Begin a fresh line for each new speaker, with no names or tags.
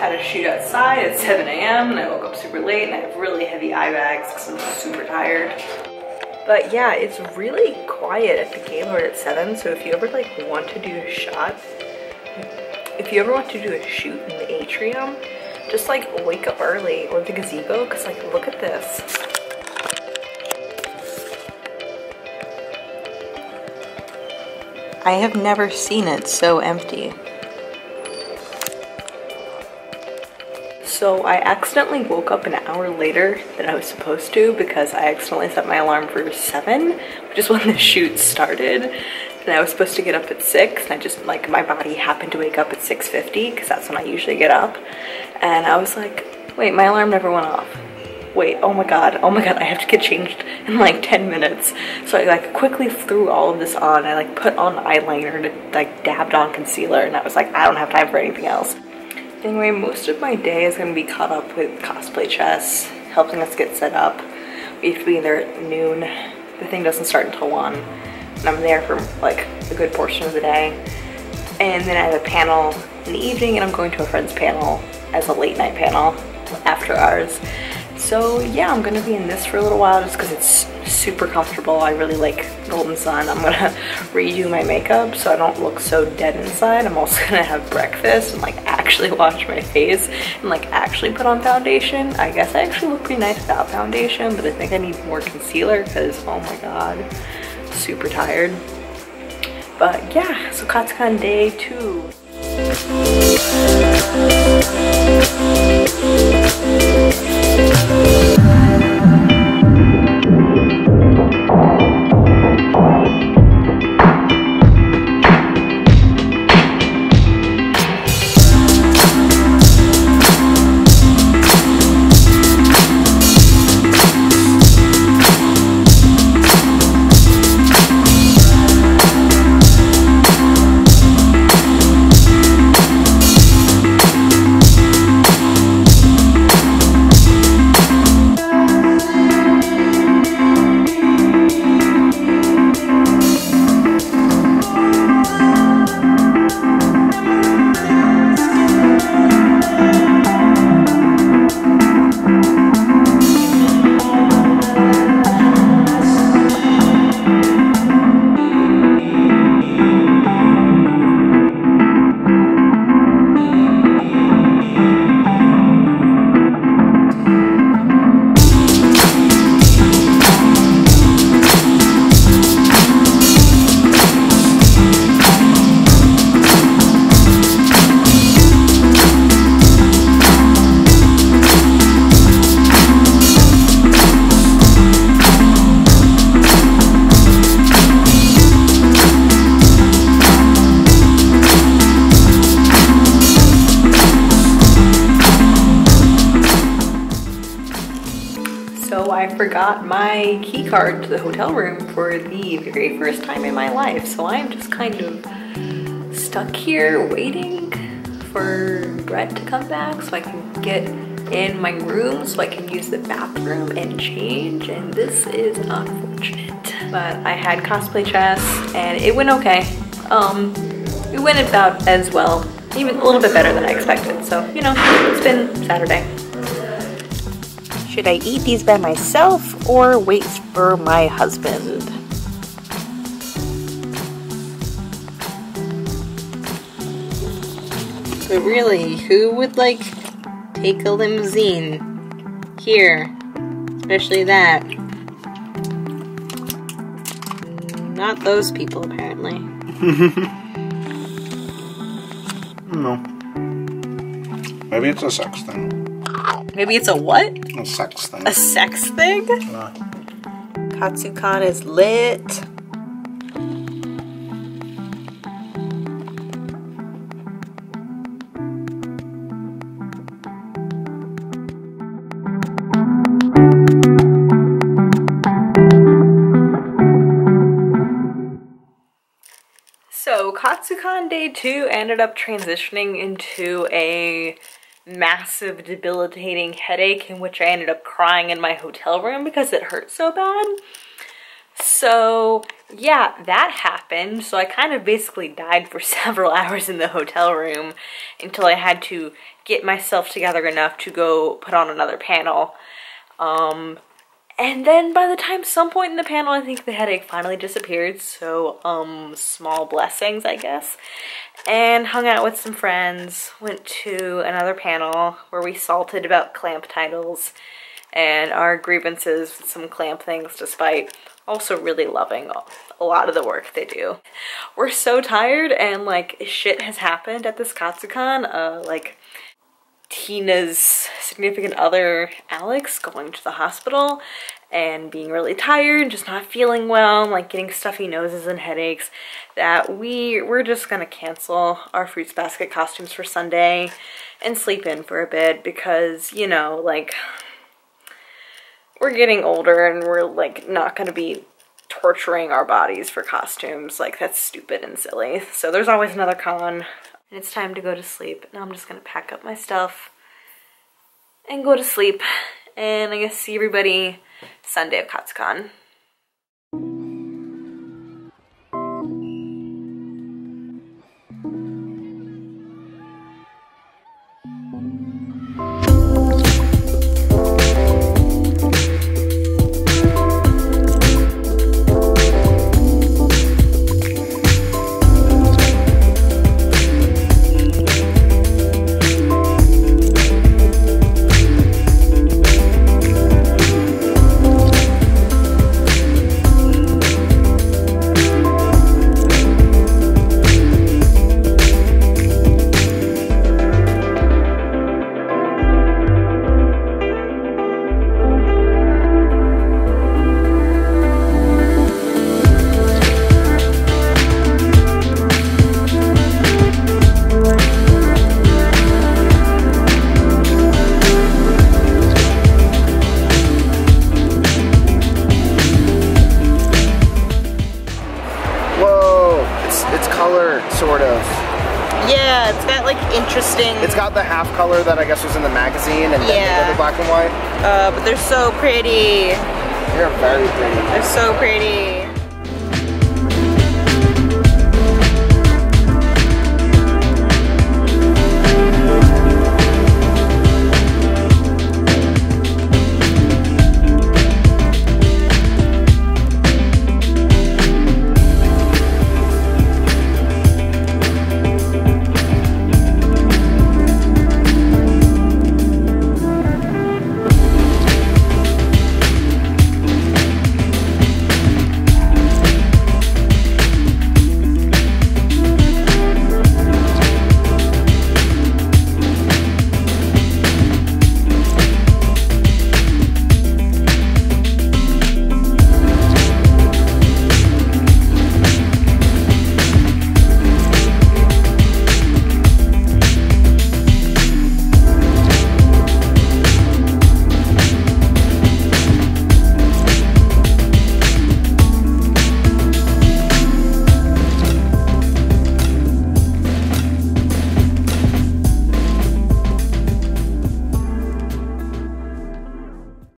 had a shoot outside at 7 a.m. and I woke up super late and I have really heavy eye bags because I'm super tired. But yeah, it's really quiet at the Gaylord at 7, so if you ever like want to do a shot, if you ever want to do a shoot in the atrium, just like wake up early or the gazebo because like look at this. I have never seen it so empty. So I accidentally woke up an hour later than I was supposed to because I accidentally set my alarm for 7, which is when the shoot started. And I was supposed to get up at 6 and I just like my body happened to wake up at 6.50 because that's when I usually get up. And I was like, wait, my alarm never went off wait, oh my god, oh my god, I have to get changed in like 10 minutes. So I like quickly threw all of this on. I like put on eyeliner to like dabbed on concealer and I was like, I don't have time for anything else. Anyway, most of my day is gonna be caught up with cosplay chess, helping us get set up. We have to be there at noon. The thing doesn't start until one. And I'm there for like a good portion of the day. And then I have a panel in the evening and I'm going to a friend's panel as a late night panel after ours. So yeah, I'm gonna be in this for a little while just because it's super comfortable. I really like Golden Sun. I'm gonna redo my makeup so I don't look so dead inside. I'm also gonna have breakfast and like actually wash my face and like actually put on foundation. I guess I actually look pretty nice without foundation, but I think I need more concealer because oh my god, super tired. But yeah, so Katsucon day two. Forgot my key card to the hotel room for the very first time in my life. So I'm just kind of stuck here waiting for Brett to come back so I can get in my room so I can use the bathroom and change. And this is unfortunate. But I had cosplay chess and it went okay. Um, it went about as well, even a little bit better than I expected. So, you know, it's been Saturday. Should I eat these by myself or wait for my husband? But really, who would like take a limousine here? Especially that. Not those people, apparently.
no. Maybe it's a sex thing.
Maybe it's a what?
A sex thing.
A sex thing?
Uh,
Katsucon is lit. So Katsucon Day 2 ended up transitioning into a massive debilitating headache in which I ended up crying in my hotel room because it hurt so bad. So, yeah, that happened. So I kind of basically died for several hours in the hotel room until I had to get myself together enough to go put on another panel. Um, and then by the time some point in the panel, I think the headache finally disappeared. So, um, small blessings, I guess. And hung out with some friends, went to another panel where we salted about clamp titles and our grievances with some clamp things despite also really loving a lot of the work they do. We're so tired and like shit has happened at this Katsucon. Uh, like Tina's significant other, Alex, going to the hospital and being really tired, just not feeling well, like getting stuffy noses and headaches, that we, we're just gonna cancel our Fruits Basket costumes for Sunday and sleep in for a bit because, you know, like, we're getting older and we're like not gonna be torturing our bodies for costumes. Like that's stupid and silly. So there's always another con and it's time to go to sleep. Now I'm just gonna pack up my stuff and go to sleep. And I guess see everybody Sunday of Katsucon.
Yeah, it's got like interesting.
It's got the half color that I guess was in the magazine and
yeah.
then the black and white.
Uh, but they're so pretty.
They're very pretty.
They're so pretty.